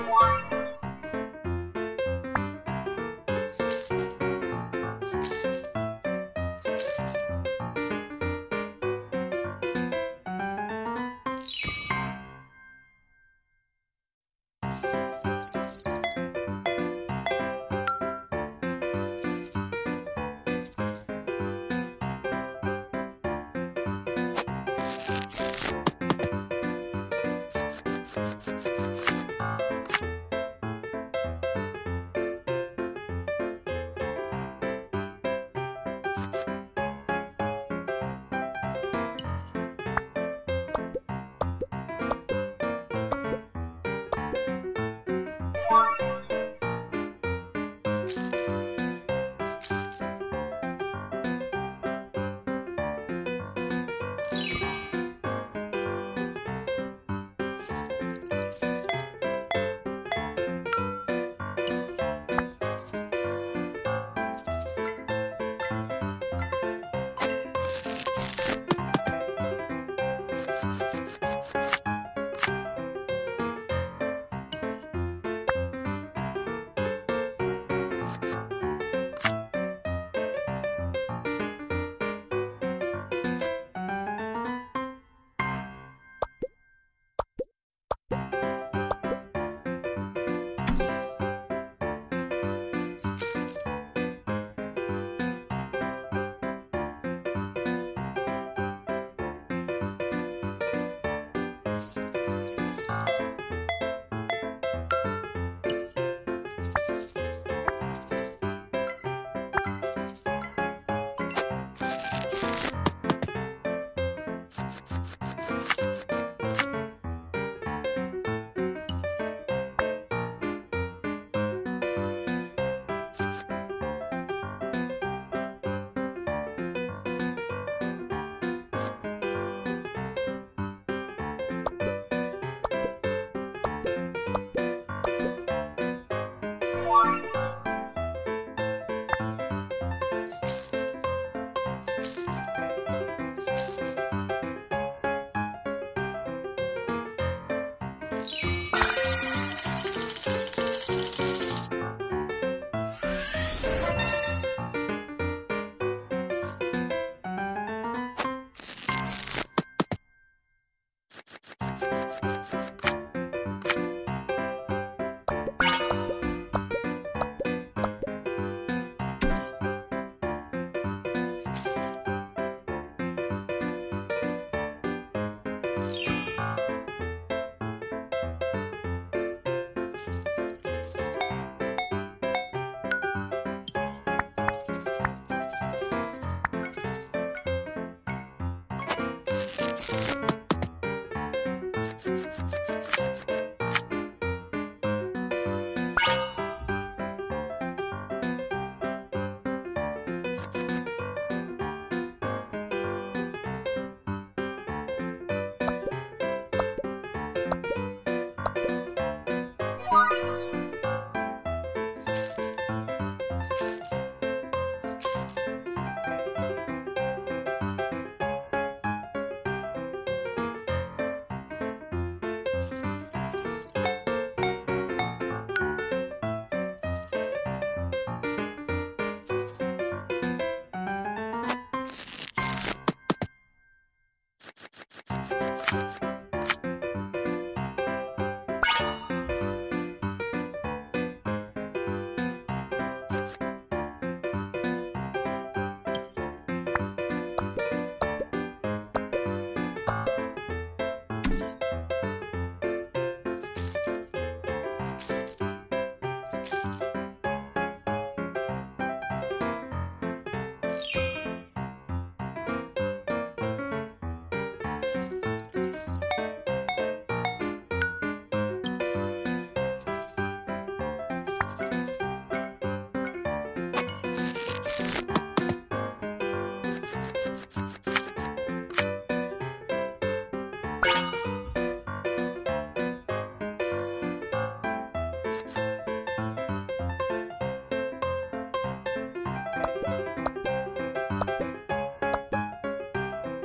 Bye.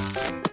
you